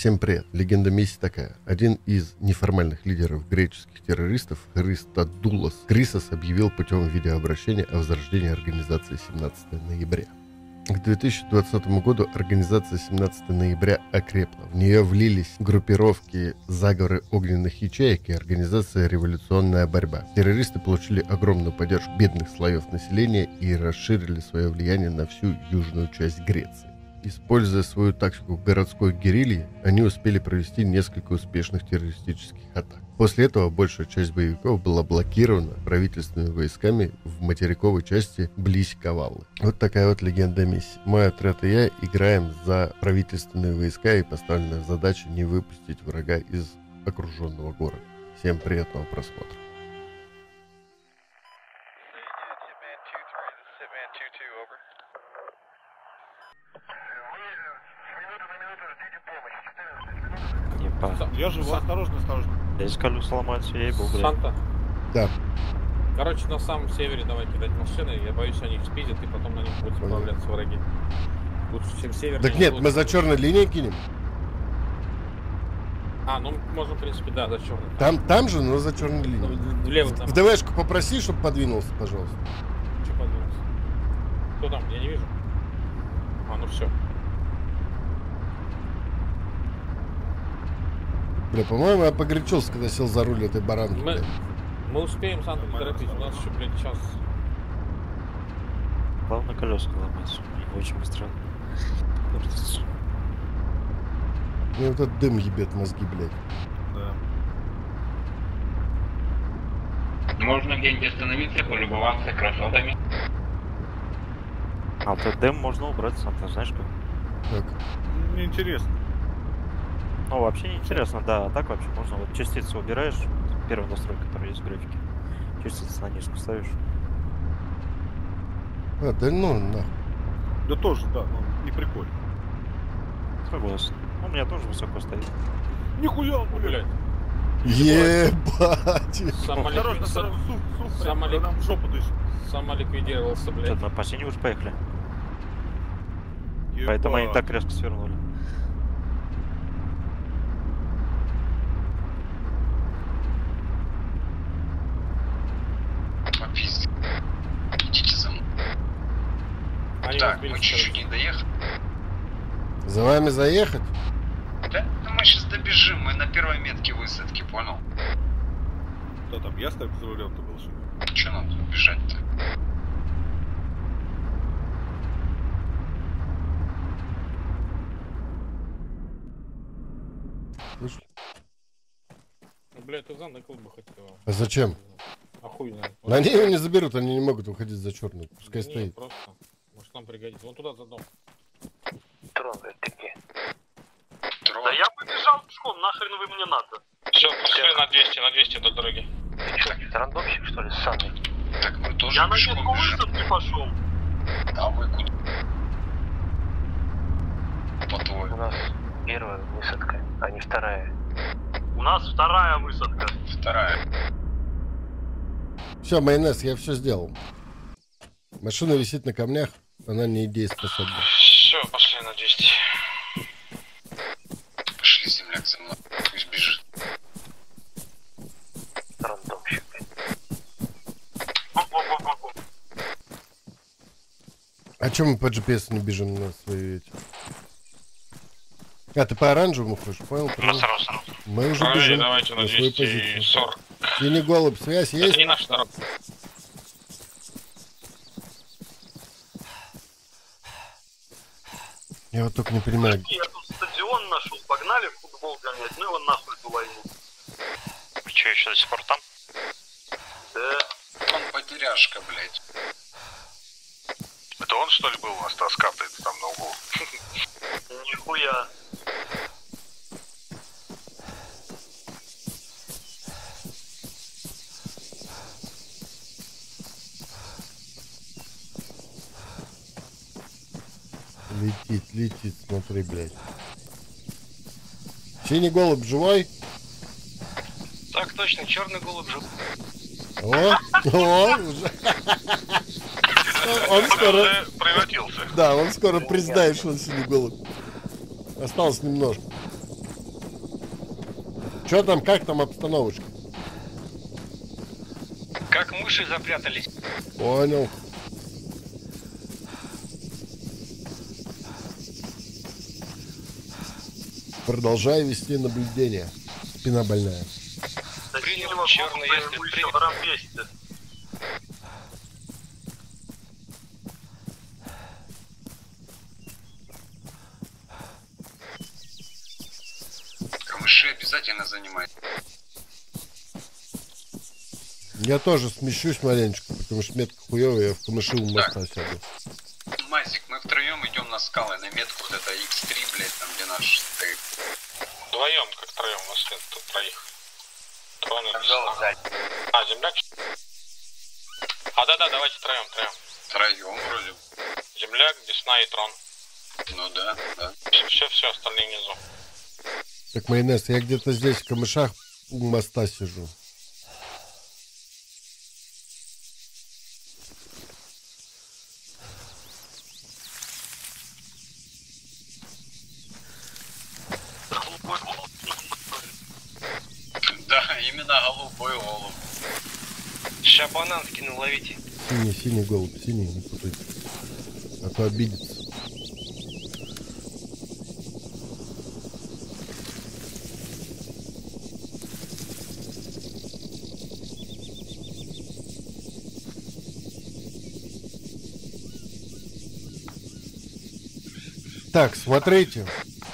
Всем привет. Легенда Месси такая. Один из неформальных лидеров греческих террористов, Христодулос Крисос, объявил путем видеообращения о возрождении организации 17 ноября. К 2020 году организация 17 ноября окрепла. В нее влились группировки заговоры огненных ячеек и организация «Революционная борьба». Террористы получили огромную поддержку бедных слоев населения и расширили свое влияние на всю южную часть Греции. Используя свою тактику городской герильи, они успели провести несколько успешных террористических атак. После этого большая часть боевиков была блокирована правительственными войсками в материковой части близ Каваллы. Вот такая вот легенда миссии. Мой отряд и я играем за правительственные войска и поставленная задача не выпустить врага из окруженного города. Всем приятного просмотра. Ебать. Я живу, осторожно, осторожно. Здесь колеса ломаются, я ебу, блядь. Санта. Да. Короче, на самом севере давай кидать машины. Я боюсь, они их спиздят, и потом на них будут справляться враги. Лучше, чем север. Так нет, мы за черной линией кинем. А, ну можем, в принципе, да, за черный. Там, там же, но за черной линией. Влево там. В ДВшку попроси, чтобы подвинулся, пожалуйста. Что подвинулся? Кто там? Я не вижу. А, ну все. Бля, по-моему, я погорячился, когда сел за руль этой баранки. Мы, мы успеем, Санта, не торопись. У нас еще, блядь, час. Главное колеса. Они очень быстро. Мне вот этот дым ебет мозги, блядь. Да. Можно где-нибудь остановиться, полюбоваться красотами. А вот этот дым можно убрать, сам ты знаешь как? Так. Мне интересно. Ну, вообще не интересно, да. А так вообще можно. Вот частицы убираешь, первая настройка, которая есть в графике. Частицы на низко ставишь. А, да ну нахуй. Да тоже, да, ну, не прикольно. Согласен. Ну, у меня тоже высоко стоит. Нихуя, блядь. Ебать. Осторожно, осторожно, суп, суп, сам прям, Олег. нам в жопу дышит. самоликвидировался, блядь. Что-то мы почти не уж поехали. Поэтому они Ебать. так резко свернули. Попиздец. Идите за мной. Они так, мы чуть-чуть не доехали. За вами заехать? Да? Ну мы сейчас добежим, мы на первой метке высадки, понял? Да там я стою за рулем-то был, что ли? Че нам тут бежать-то? Слышь? Ну, Блядь, ты заныкал бы хоть его. А зачем? Знает. На они его не заберут, они не могут выходить за черную. Пускай Не, стоит. просто. Может нам пригодится. Вон туда за дом. Трон. Да я побежал пешком, нахрен вы мне надо. Все, пошли на 200, на 200 до дороги. Ты рандомщик, что ли, сами? Так мы тоже Я на бежим. высадки пошел. А вы куда? По-твоему? нас первая высадка, а не вторая. У нас вторая высадка. Вторая. Все, майонез, я все сделал. Машина висит на камнях, она не дееспособна. Все, пошли на 200. Пошли, земляк, за мной. Пусть бежит. Рандомщик. А чем мы по GPS не бежим на свои эти? А, ты по оранжевому хочешь? Понял? понял. сразу, сразу. Мы уже Ой, бежим давайте на свою позицию. 240. Синий голубь, связь Это есть? не наша дорога. Я вот только не понимаю. Я тут стадион нашел, погнали в футбол гонять, ну его нахуй войну. Вы что, еще до сих пор там? Да. Он потеряшка, блядь. Это он, что ли, был у нас таскапает там на углу? Нихуя. Летит, смотри, блядь. Синий голубь живой? Так точно, черный голубь жил. О, о, уже. Он скоро, превратился. да, он скоро признает, что он синий голубь. Осталось немножко. Что там, как там обстановочка? Как мыши запрятались. Понял. Продолжаю вести наблюдение. Спина больная. Да Принял, черный, если 200. Камыши обязательно занимать. Я тоже смещусь маленечко, потому что метка хуевая, я в камыши у моста сяду. Мазик, мы втроем идем на скалы, на метку вот это X3, блядь, там где наш стоит. Вдвоем, как троем, у нас нет тут троих. Пожалуй, десна. А, земляк? А, да-да, давайте троем, троем. Втроем вроде. Земляк, Десна и Трон. Ну да, да. Все, все, все, остальные внизу. Так, майонез, я где-то здесь в камышах у моста сижу. Синий, голубь, синий, не путайте. А то обидится. Так, смотрите.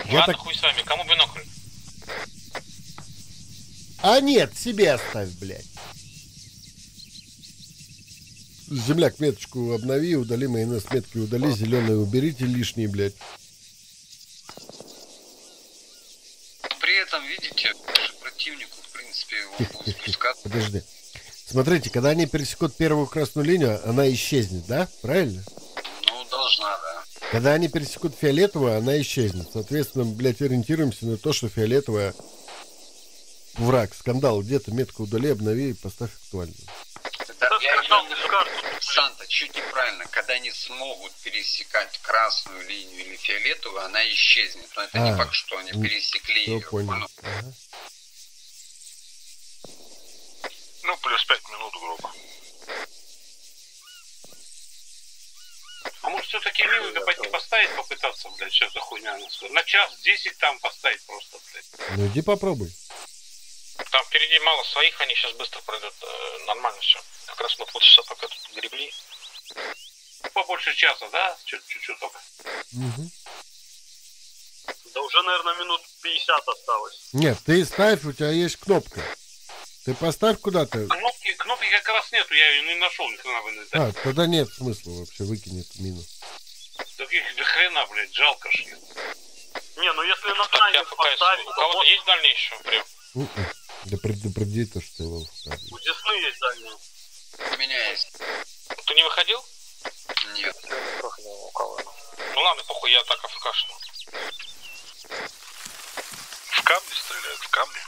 Я Ладно, так... хуй с вами, кому бинокль? А нет, себе оставь, блядь. Земляк, меточку обнови, удали майонез, метки удали, зеленые уберите лишние, блядь. При этом, видите, противнику, в принципе, его будет спускаться. Подожди. Смотрите, когда они пересекут первую красную линию, она исчезнет, да? Правильно? Ну, должна, да. Когда они пересекут фиолетовую, она исчезнет. Соответственно, блядь, ориентируемся на то, что фиолетовая враг, скандал. Где-то метку удали, обнови и поставь актуальную. Санта, чуть неправильно. Когда они смогут пересекать красную линию или фиолетовую, она исчезнет. Но это А, не факт, что они м, пересекли ее. понял. Ага. Ну, плюс 5 минут, грубо. А может все-таки милый пойти поставить, попытаться, блядь, что за хуйня? На час, 10 там поставить просто, блядь. Ну иди попробуй. Там впереди мало своих, они сейчас быстро пройдут. э, нормально все. Как раз мы полчаса пока тут гребли. Побольше часа, да? Чуть- Чуть-чуть только. Да уже, наверное, минут 50 осталось. Нет, ты ставь, у тебя есть кнопка. Ты поставь куда-то. Кнопки, кнопки как раз нету, я ее не нашел ни хрена, блядь. А, тогда нет смысла вообще, выкинь эту мину. Таких до хрена, блядь, жалко ж. Не, ну если на таймер поставить, У то кого-то вот есть дальний еще? Прям. Да предупреди то, что его у вкладывают. Десны есть дальний. У меня есть. Ты не выходил? Нет. Ну ладно, похуй, я так АФКшну. В камне стреляют, в камне.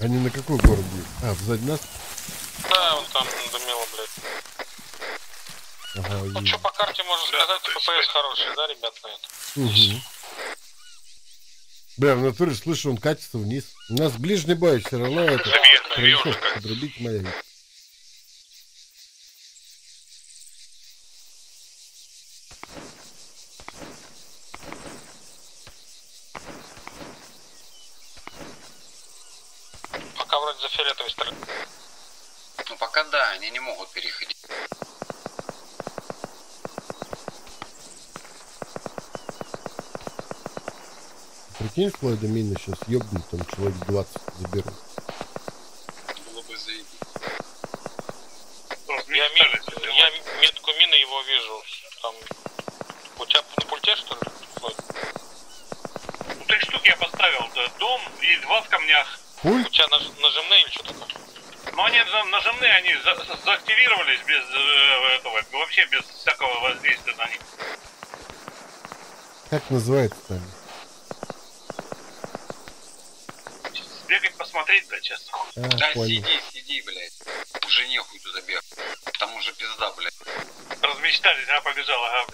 Они на какой город бьют? А, сзади нас? Да, он там дымило, блядь. Ага, Ну что по карте можно сказать, ППС хороший, да, ребят, на это? Мгм. Бля, в натуре слышу, он катится вниз. У нас ближний бой все равно это... Верно, как. подрубить моя. Пока вроде за фиолетовой стороны. Ну пока да, они не могут переходить. Флойда мины сейчас ёбнут, там человек 20 заберут. Было бы заебись. Я, ми- я метку мины его вижу. Там... У тебя на пульте, что ли? Ну, три штуки я поставил. да, Дом и два в камнях. У Пульт? тебя наж- нажимные или что такое? Но они нажимные, они за- заактивировались без э, этого, вообще без всякого воздействия на них. Как называется А, да, понял. сиди, сиди, блядь. Уже нехуй туда бегать. Там уже пизда, блядь. Размечтались, а побежала. ага.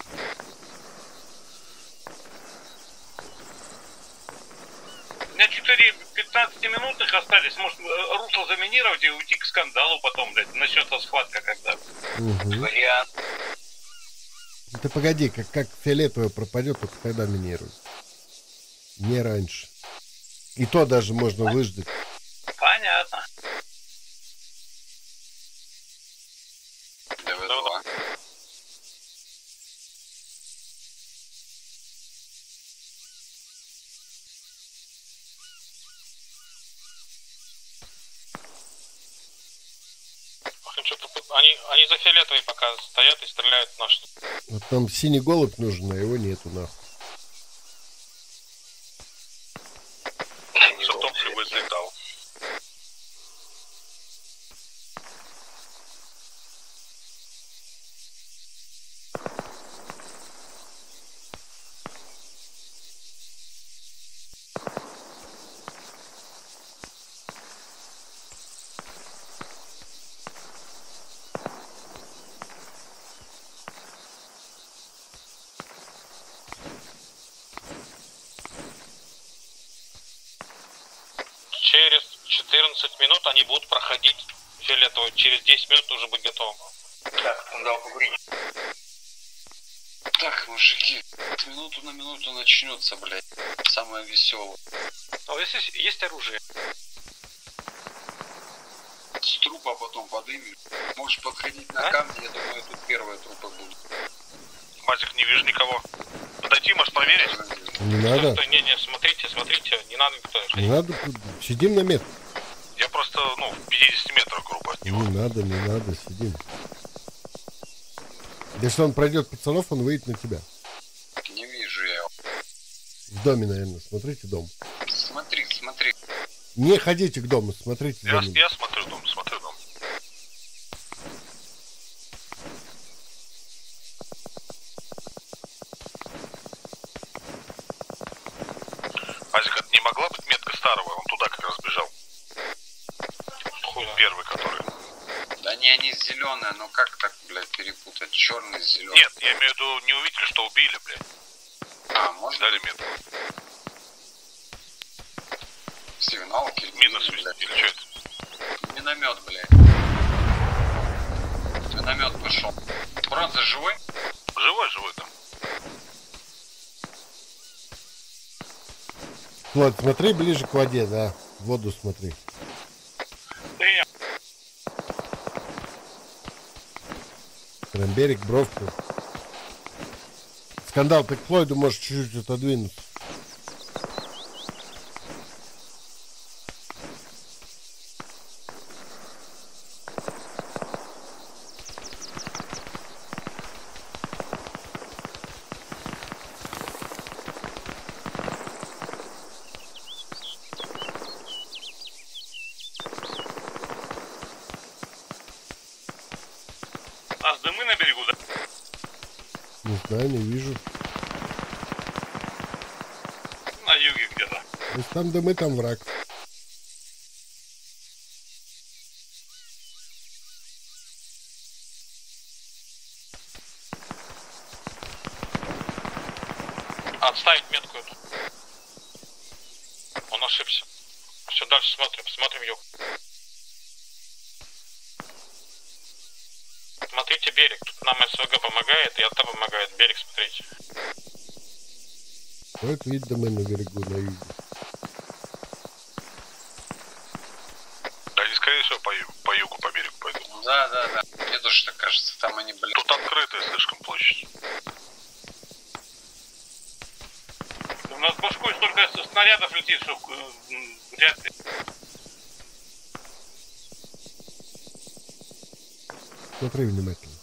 У меня 4 15-минутных остались. Может, э, русло заминировать и уйти к скандалу потом, блядь. Начнется схватка когда. Угу. Вариант. Ты погоди, как, как фиолетовое пропадет, только тогда минируют. Не раньше. И то даже можно а выждать. Понятно. ДВ-2. Ах, им что-то пы- Они, они за фиолетовой пока стоят и стреляют в наш. Вот там синий голубь нужен, а его нету нахуй. За топливо излетал. Через 14 минут они будут проходить фиолетовую. Через 10 минут уже быть готовым. Так, скандал покурить. Так, мужики, с минуту на минуту начнется, блядь. Самое веселое. А если есть оружие? С трупа потом подымем. Можешь подходить на А? камни, я думаю, тут первые трупы будут. Мазик, не вижу никого. Подойти, может, проверить? Не надо. Стой, не, не, смотрите, смотрите, не надо никуда Не надо. Сидим на метр. Я просто, ну, в 50 метрах, грубо, Не надо, не надо, сидим. Если он пройдет пацанов, он выйдет на тебя. Не вижу я его. В доме, наверное. Смотрите дом. Смотри, смотри. Не ходите к дому, смотрите за Я, ним. я смотрю дом. Азик, это не могла быть метка старого? Он туда как раз бежал. Хуй знает. Первый, который. Да не, они зеленые, но как так, блядь, зеленым. Нет, я имею в виду, не увидели, что убили, блядь. А, можно Дали метку. сигналки? Минус Или, блядь, или что это? Миномет, блядь. Миномет пошел. Бронза живой? Живой, живой там. Влад, смотри ближе к воде, да. В воду смотри. Принял. Берег, бровку. Скандал, ты к Флойду можешь чуть-чуть отодвинуться. А с дымы на берегу, да? Не знаю, не вижу. На юге где-то. Если там дымы, там враг. Отставить метку эту. Он ошибся. Все, дальше смотрим, смотрим юг. Смотрите берег. Тут нам СВГ помогает, и АТ помогает. Берег смотрите. Вот вид дымы на берегу, на юге. Да они, скорее всего, по, ю- по югу, по берегу пойдут. Да, да, да. Мне тоже так кажется, там они, блядь. Тут открытая слишком площадь. У нас башкой столько снарядов летит, что э, вряд ли. Смотри внимательно.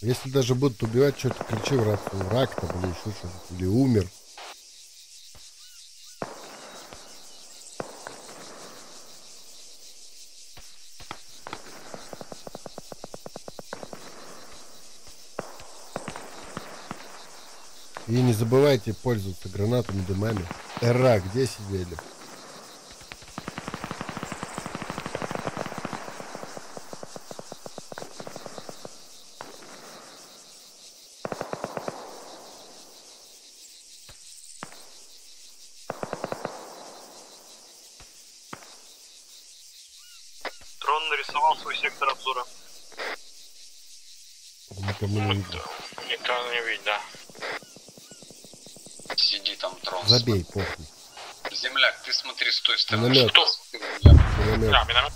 Если даже будут убивать, что-то кричи враг, враг там или еще что-то, или умер. Забывайте пользоваться гранатами, дымами. Эра, где сидели? Трон нарисовал свой сектор обзора. Никому не видно. Никто не видит, да. Сиди там, трон. Забей, похуй. Земляк, ты смотри с той стороны. Миномет. что. Миномет. Да, миномет.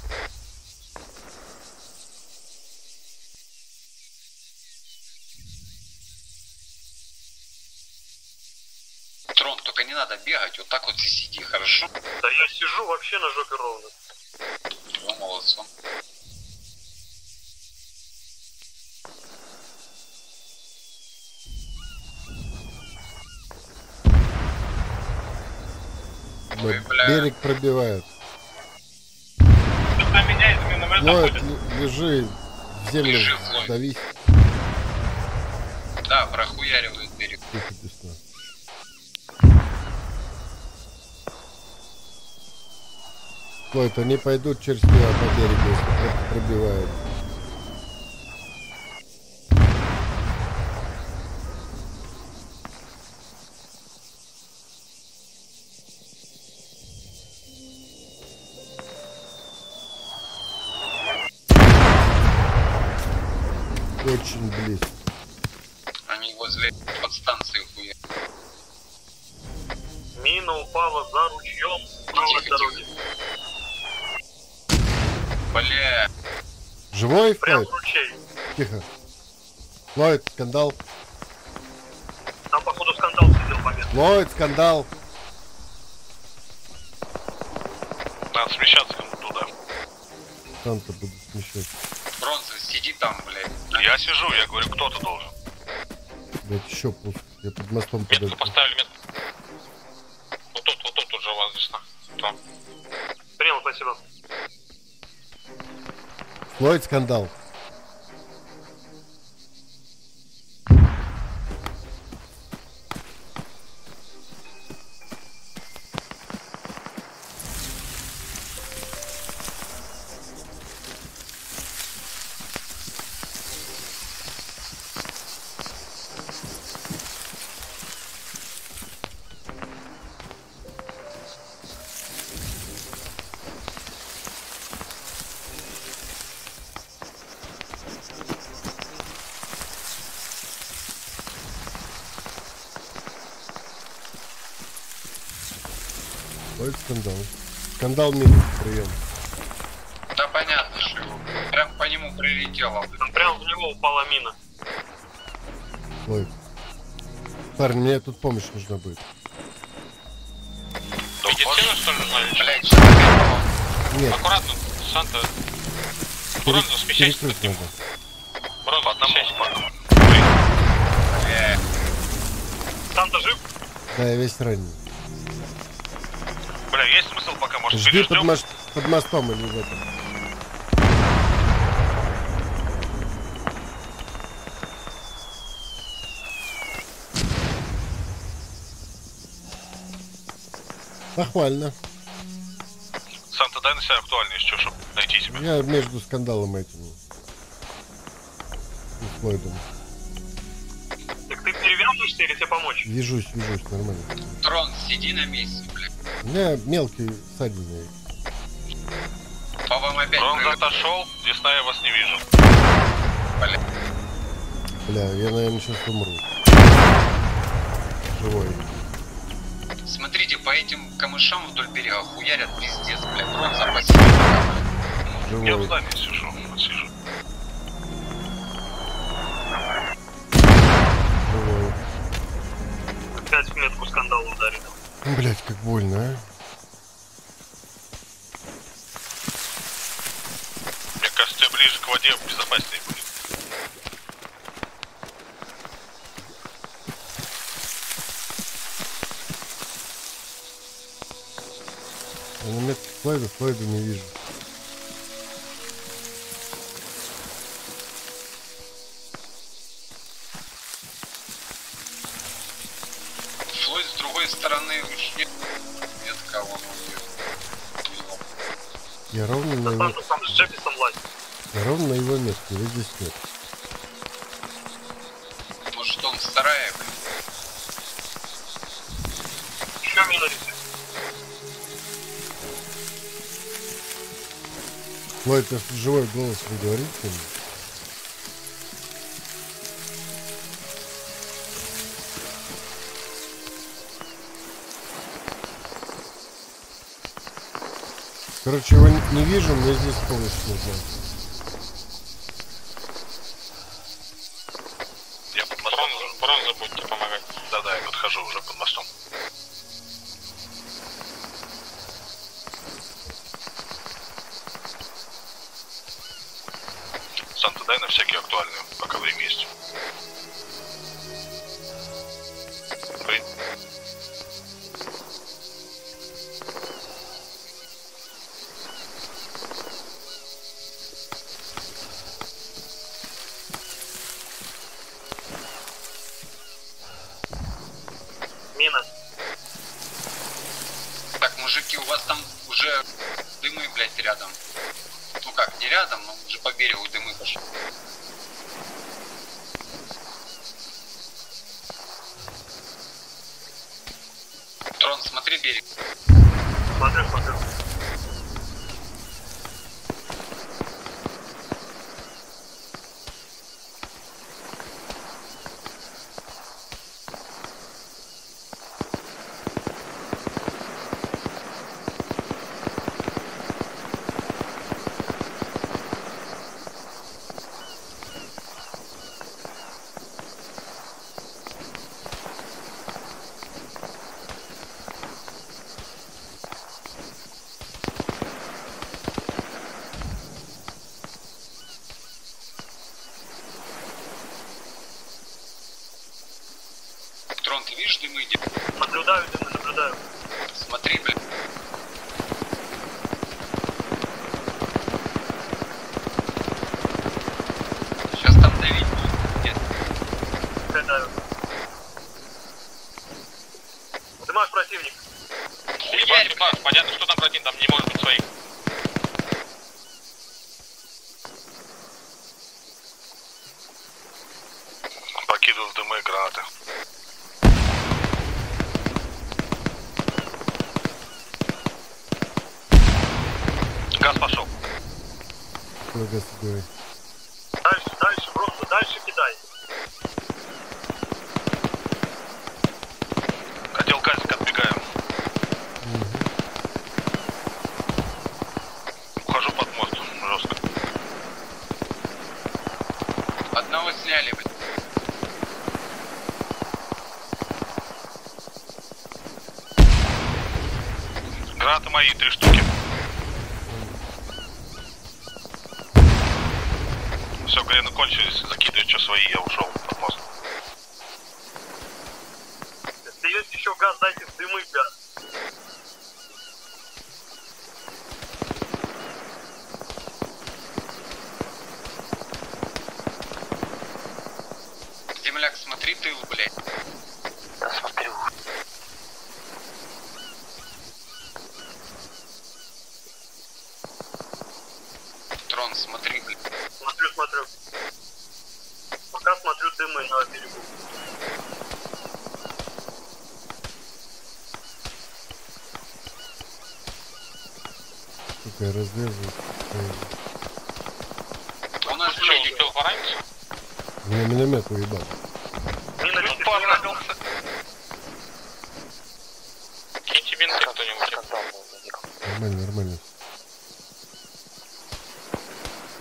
Трон, только не надо бегать, вот так вот и сиди, хорошо? Да я сижу вообще на жопе ровно. Ну, молодцом. Ой, бля. Берег пробивает. Флойд, л- лежи в землю, Лежи, давись. Да, прохуяривает берег. Тихо, весна. Флойд, они пойдут через тебя по берегу, если про- пробивают. Скандал. Там, походу, скандал сидел по месту. Флойд, скандал. Надо смещаться туда. Санта буду смещать. бронза, сиди там, блядь. Я сижу, я говорю, кто-то должен. Блять, еще пуск. Я под мостом Метку подожду. поставили, метку. Вот тут, вот тут уже у вас весна. Там. Принял, спасибо. Флойд, скандал. Нужна будет. Медицина, что ли, нужна или что? Блядь, что такое? Нет, Аккуратно, Санта. Бронзу смещайся. перекрыть надо. Бронзу Одному Санта жив? Да, я весь раненый. Бля, есть смысл пока, может, Жди под, переждем? мост- под мостом или в этом. Похвально. Санта, дай на себя актуальный еще, чтобы найти тебя. Я между скандалом этим. И Флойдом. Так ты перевяжешься или тебе помочь? Вяжусь, вяжусь, нормально. трон, сиди на месте, блядь. У меня мелкие ссадины. По вам опять Бронза прилетело. отошел, весна я вас не вижу. Бля, я, наверное, сейчас умру. Живой. По этим камышам вдоль берега хуярят пиздец, спасибо. пока, блядь. Я в здании сижу, вот сижу. Живой. Опять в метку скандал ударили. Блять, как больно, а. Мне кажется, тебе ближе к воде безопаснее будет. Флойда, Флойда не вижу. Ну, Флойд наш живой голос не говорит. Короче, его не вижу, мне здесь помощь нужна.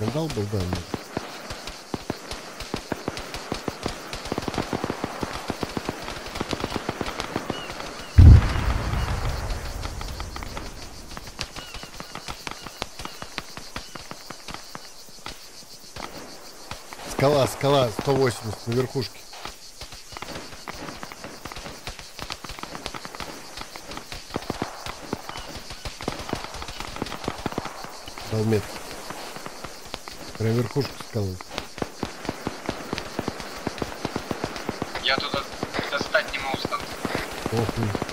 скандал был давний. Скала, скала, 180 на верхушке. Был меткий. Про верхушку скалы. Я туда достать не могу. Охуй.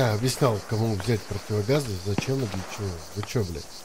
Я объяснял, кому взять противогазы, зачем и для чего. Вы чё, блядь?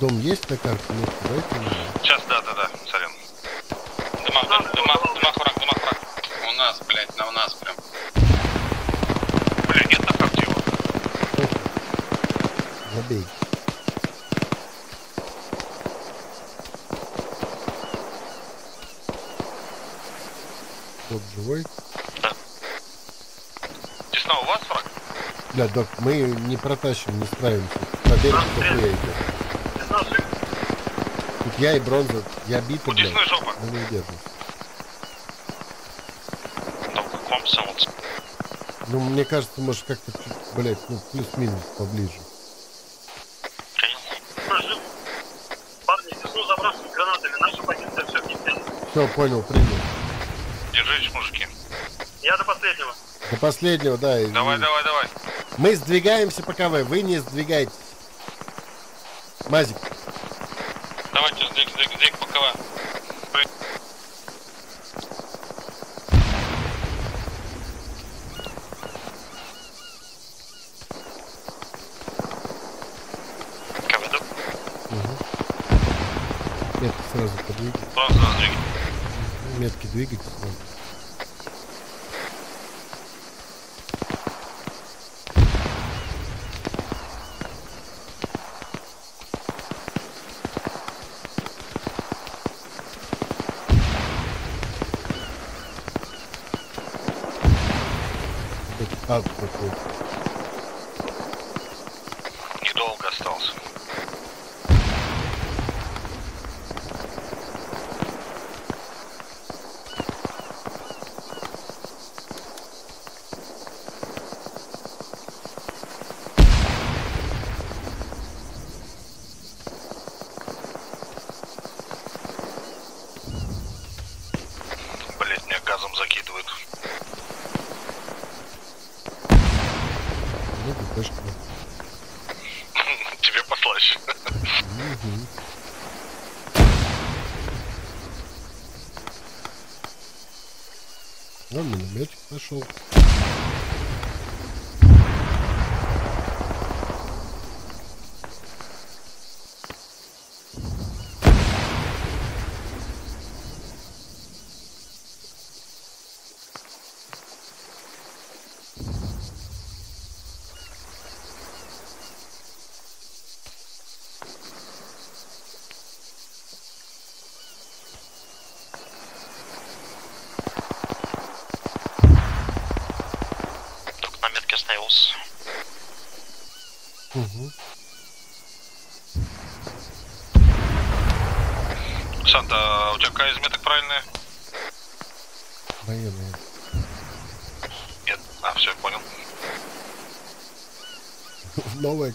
Дом есть на карте? Нет, мне. Сейчас, да, да, да, сорян. Дыма, дым, дыма, дыма, враг, дыма, враг. У нас, блядь, на у нас прям. Бля, нет на карте его. Забей. Тот живой? Десна, у вас враг? Бля, док, мы не протащим, не справимся. Берег дохуя идет. Я и бронза, я битый, У блядь. Жопа. Мы не вам самолет. Ну, мне кажется, может как-то, блядь, ну, плюс-минус поближе. жив. Парни, десну забрасывают гранатами. Наша позиция все понял, принял. Держитесь, мужики. Я до последнего. До последнего, да. и- Давай, давай, давай. Мы сдвигаемся по КВ, вы не сдвигайтесь. Мазик, Отсыпал.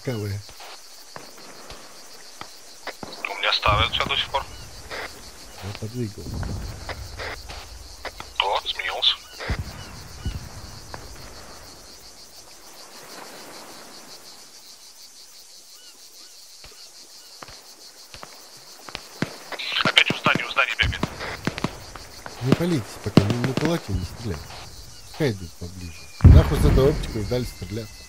таковы. У меня ставят все до сих пор. Я подвигал. О, сменился. Опять у здания, у здания бегает. Не палитесь пока, не, не кулаки, не стреляйте. Пускай поближе. Нахуй с этой оптикой дали стреляться.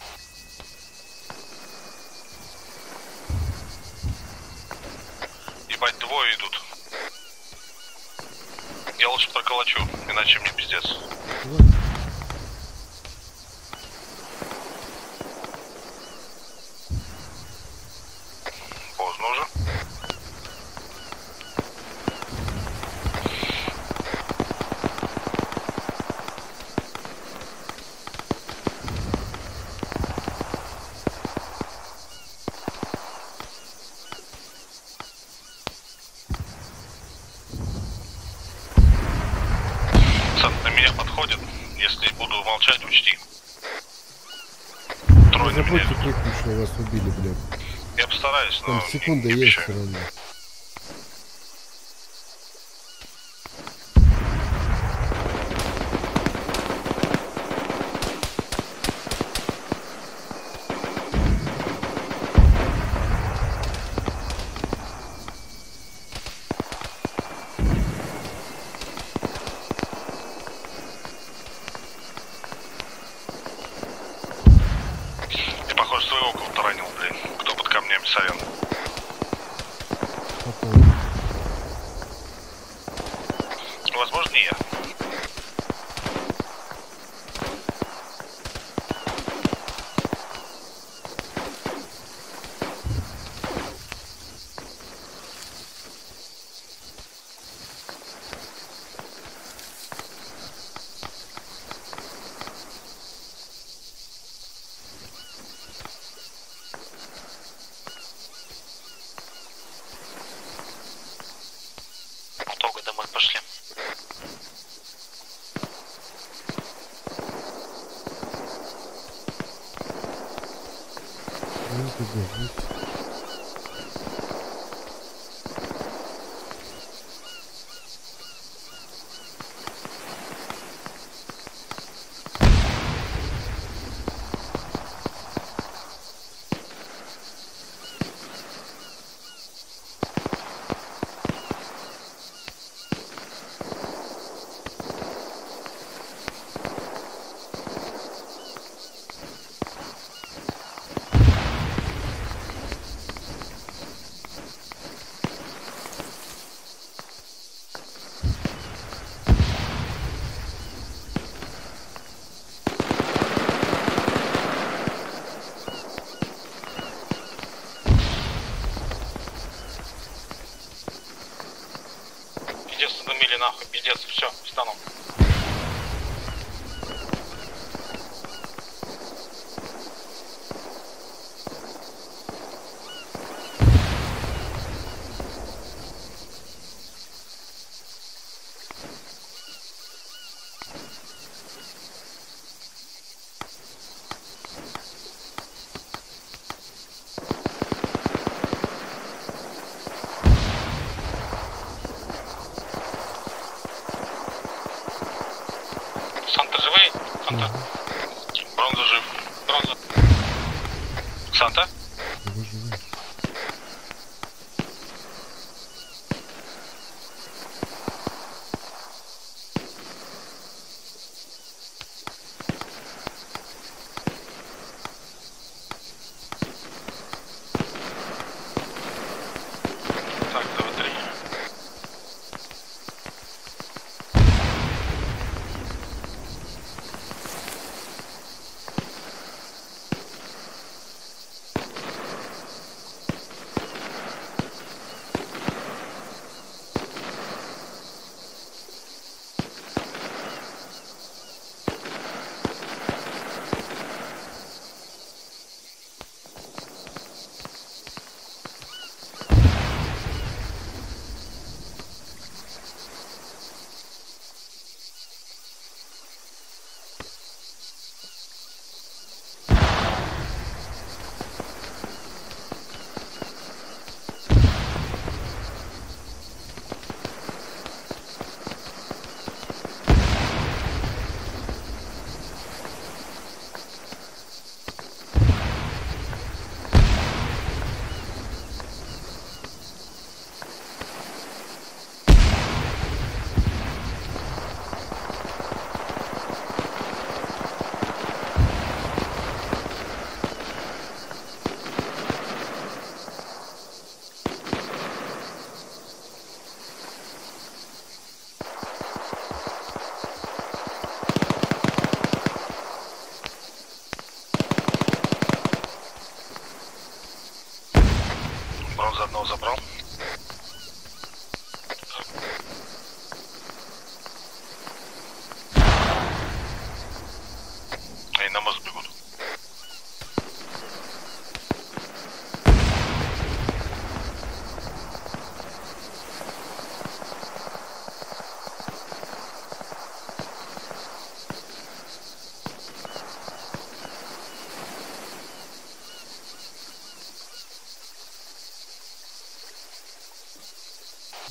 секунда есть все равно. Thank you.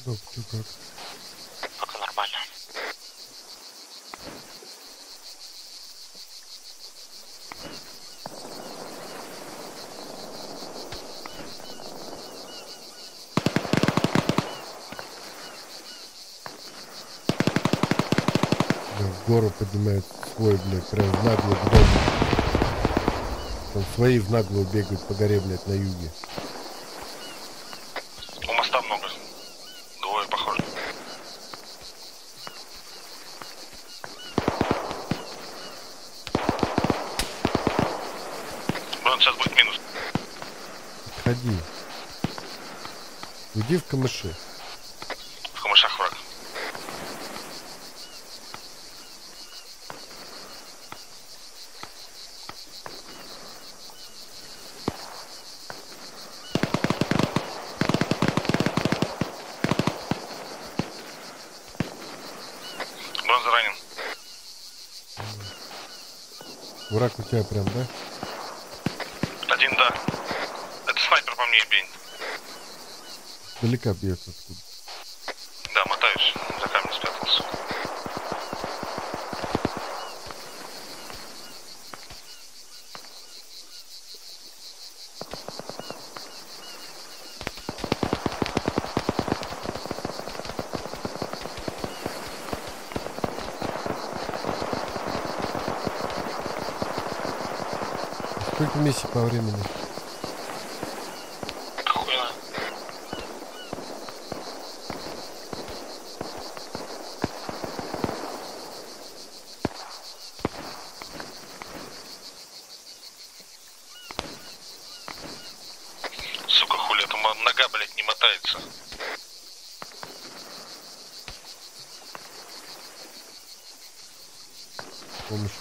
Док, ты как? Пока нормально. Бля, в гору поднимают свой, блядь, прям в наглую. Там свои в наглую бегают по горе, блядь, на юге. У моста много. Двое, похоже. Брон, сейчас будет минус. Ходи. Иди в камыши. В камышах враг. Враг у тебя прям, да? Delicadezas Помощь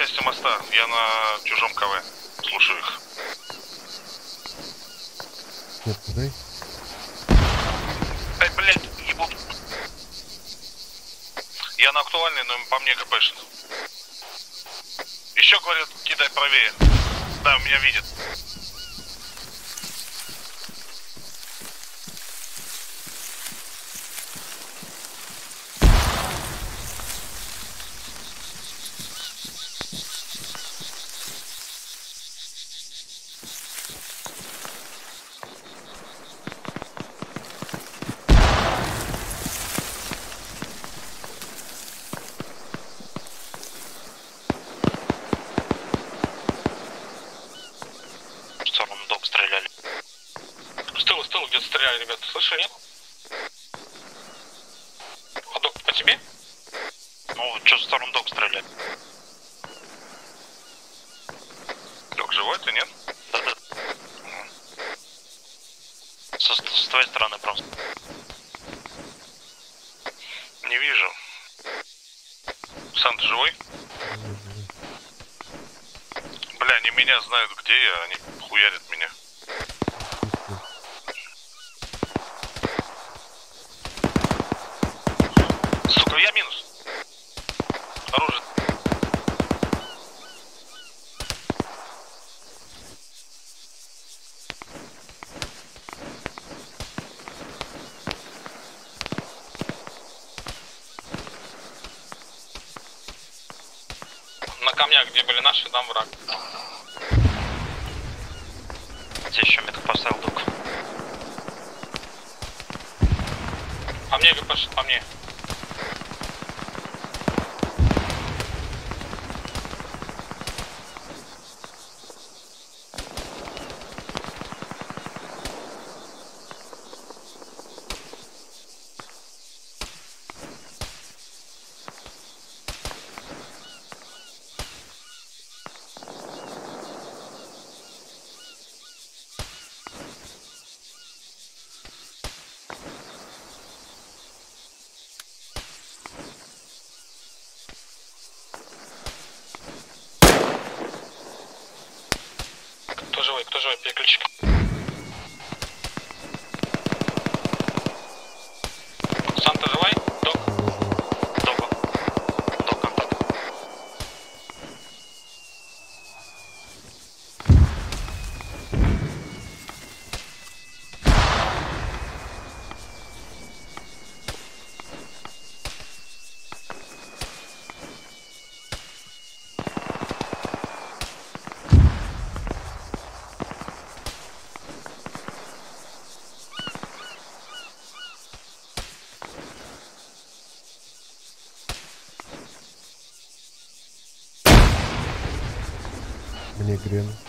частью моста. Я на чужом КВ. Слушаю их. Кепку дай. Ай, блядь, ебут. Я на актуальный, но по мне КПшит. Еще, говорят, кидай правее. Да, меня видят. ударит меня. крена.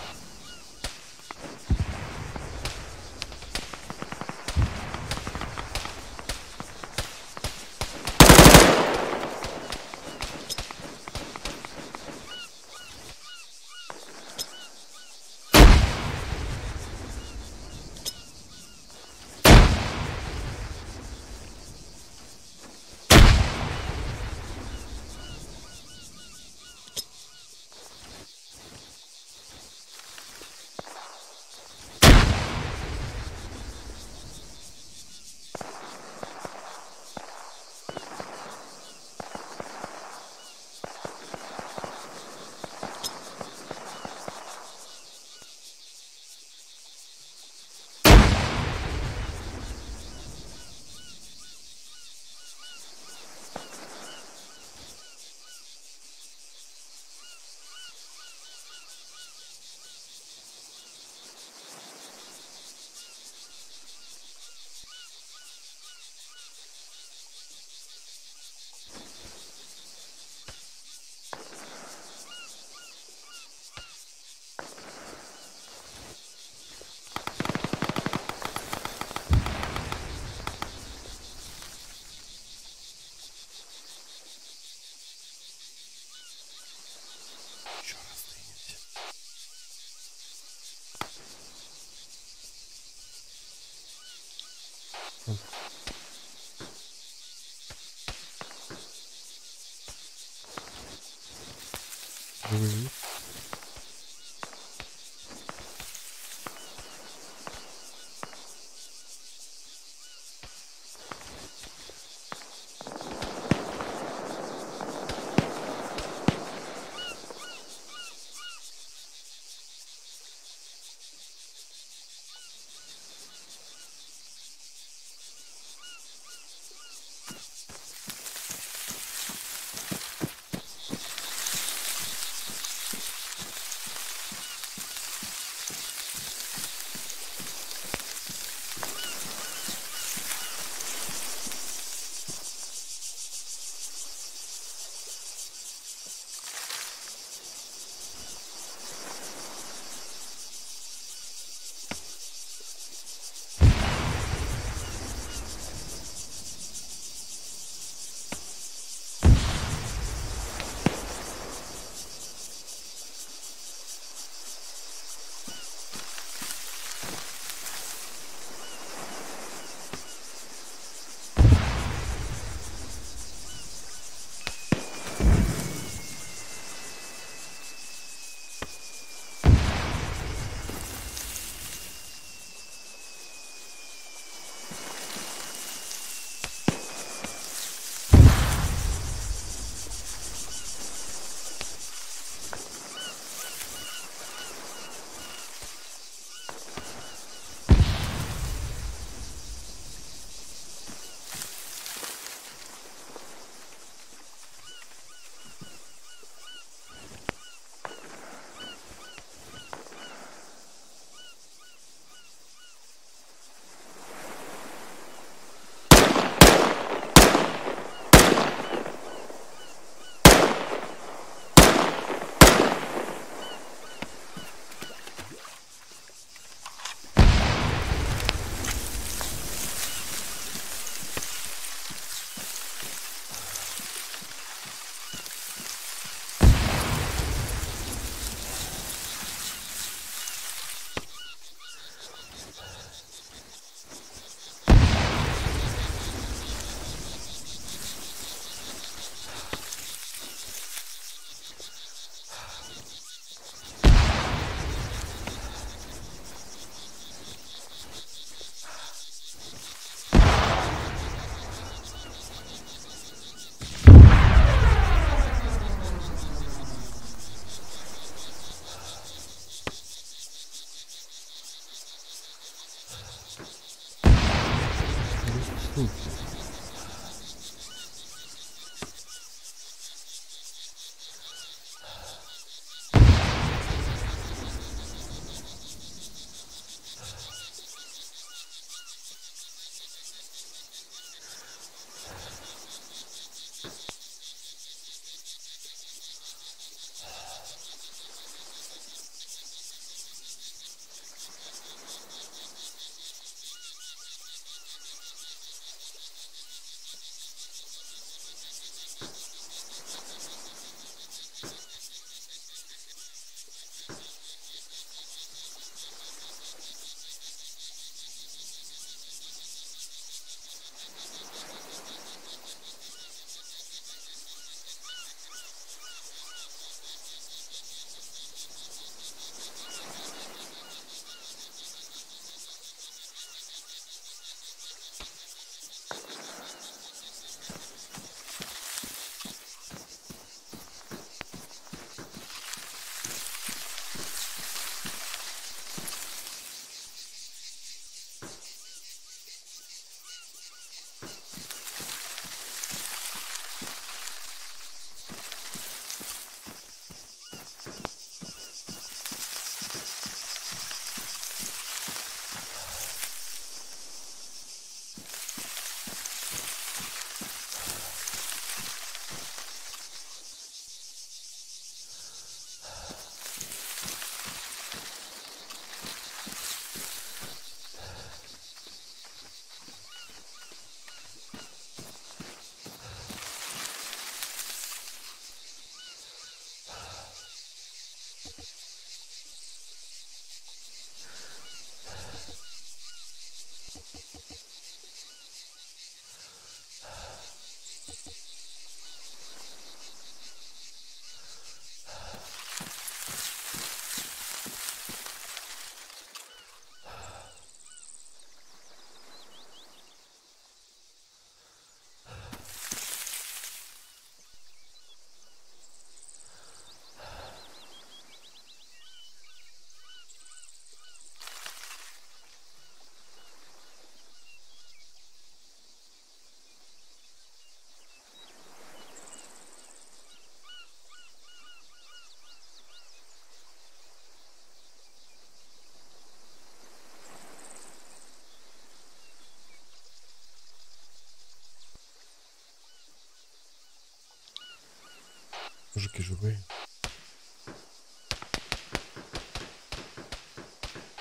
Мужики живые.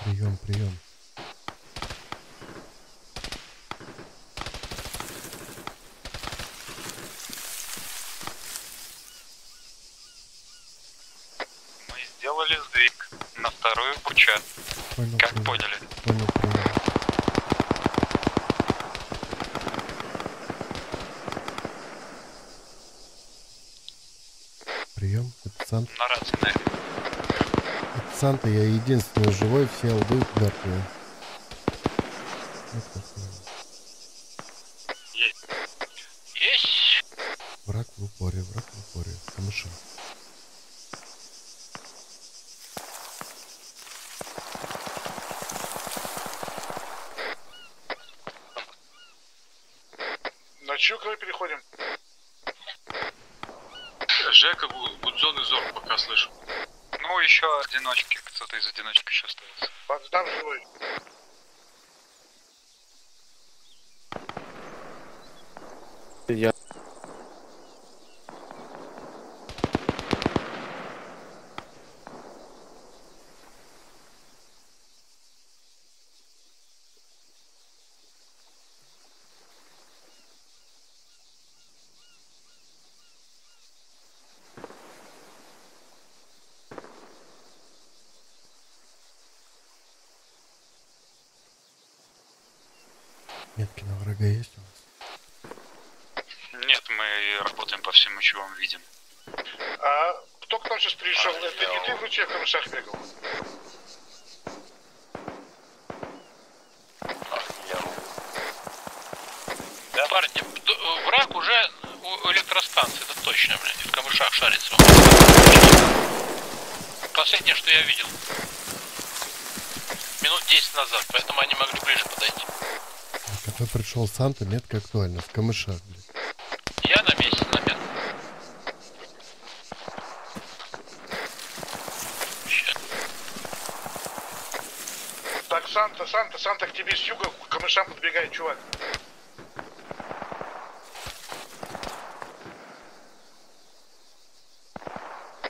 Прием, прием. Мы сделали сдвиг на вторую Буча. Понял, Как прием. поняли? Понял, прием. Прием. Это Санта. На рации, наверное. Это Санта, я единственный живой, все алды мертвые. Правильно. Есть. Враг в упоре, враг в упоре. Камыша. На чью переходим? Гу- Гудзон и Зор пока слышу. Ну, еще одиночки. Кто-то из одиночек еще. Потсдам живой. Я... Метки на врага есть у нас? Нет, мы работаем по всему, чего мы видим. А кто к нам сейчас пришел? Камышах бегал? Да, парни, д- враг уже у электростанции, это точно, блядь, в камышах шарится. Последнее, что я видел. Минут 10 назад, поэтому они могли ближе подойти. Когда пришел Санта, метка актуальна. В камышах, блядь. Я на месте, на месте. Ща. Так, Санта к тебе с юга, к камышам подбегает чувак.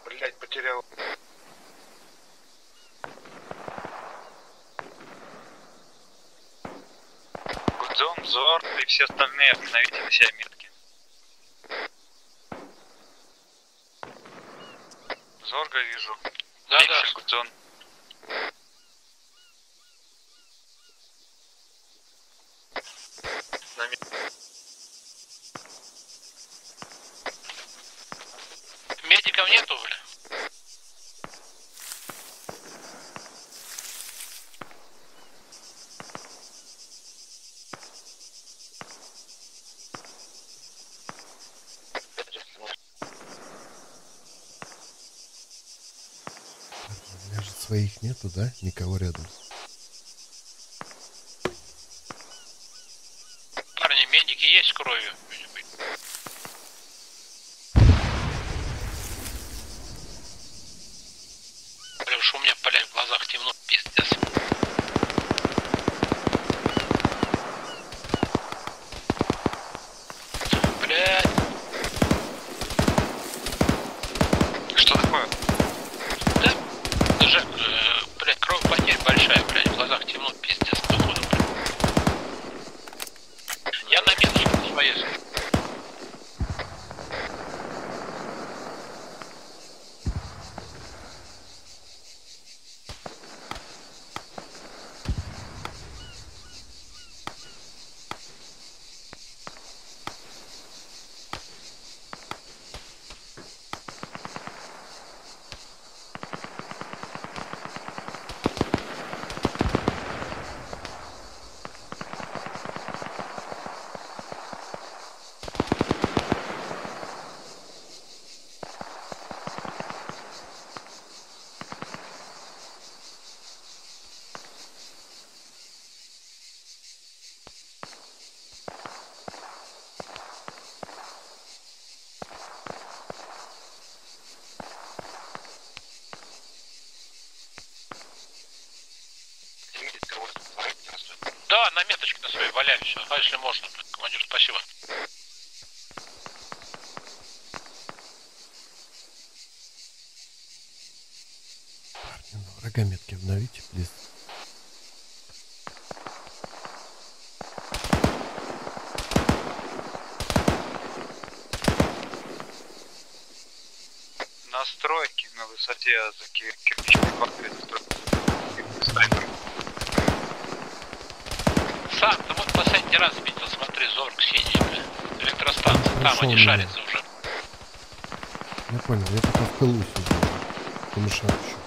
Блять, потерял. Гудзон, Зор и все остальные остановите на себя метки. Зорга вижу. Да, да. Пиксель, Гудзон. Медиков нету, бля? У меня же да? Никого рядом. Валь, валяй, все, ну, а если можно. Командир, спасибо. Врага метки обновите, плиз. понял. шарится уже. Я понял, я пока в пылу сижу. Помешаю еще.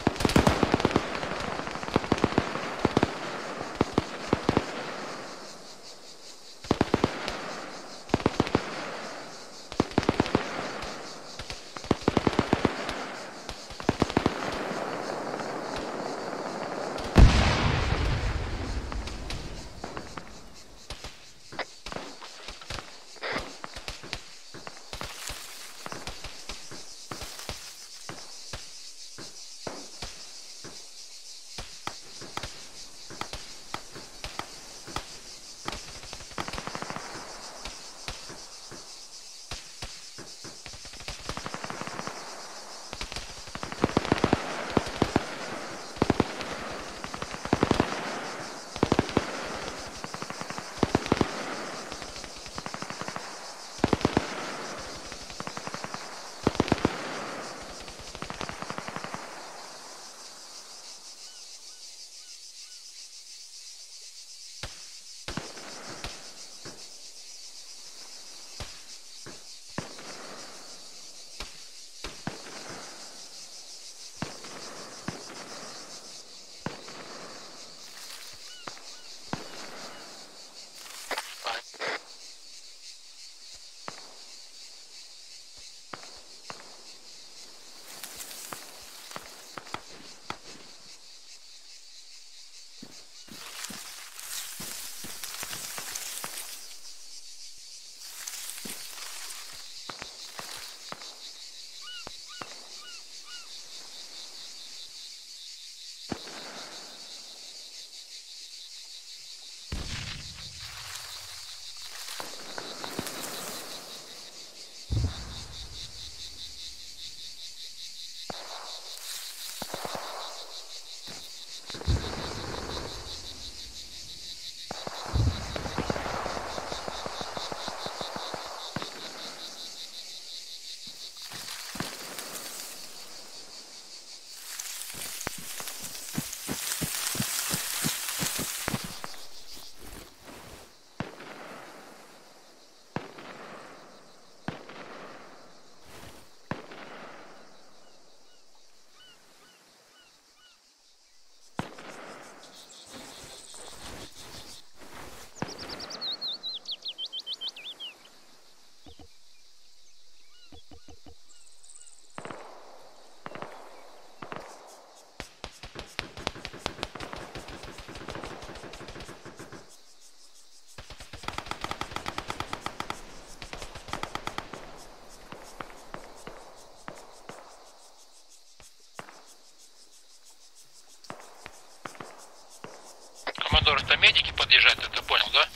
скорость-то медики подъезжают, ты понял, да?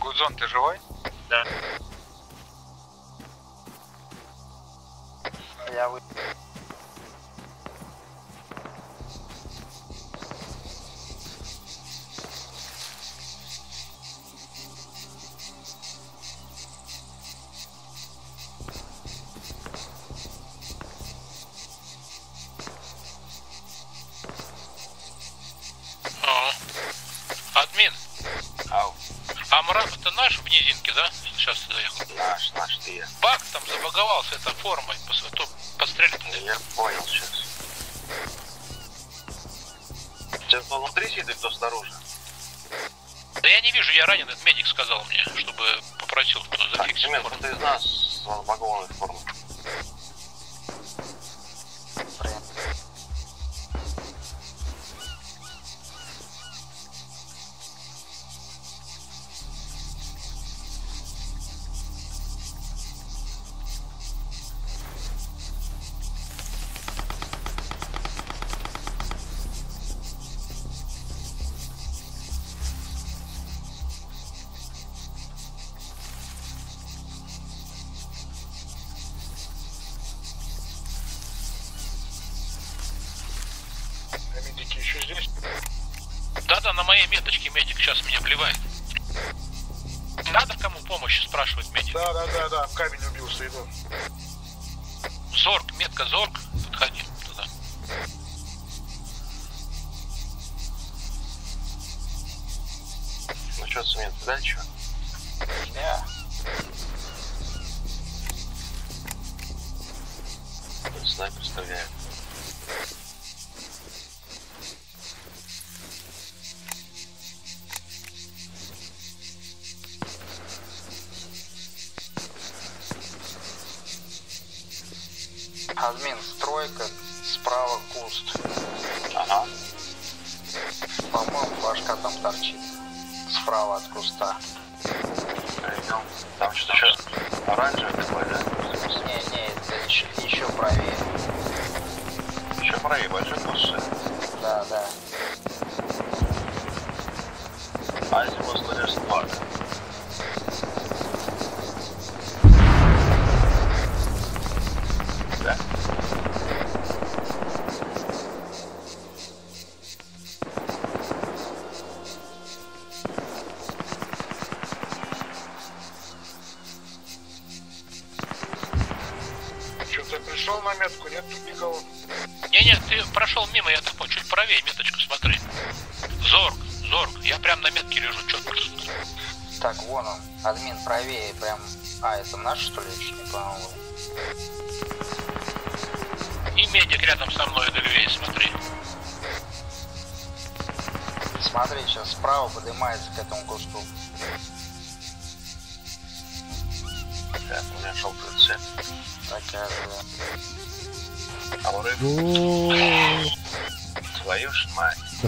Гудзон, ты живой? Да. we сыну. Зорг, метка Зорг, подходи туда. Ну что, Смит, дальше? Да. Снайпер стреляет.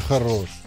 хорош.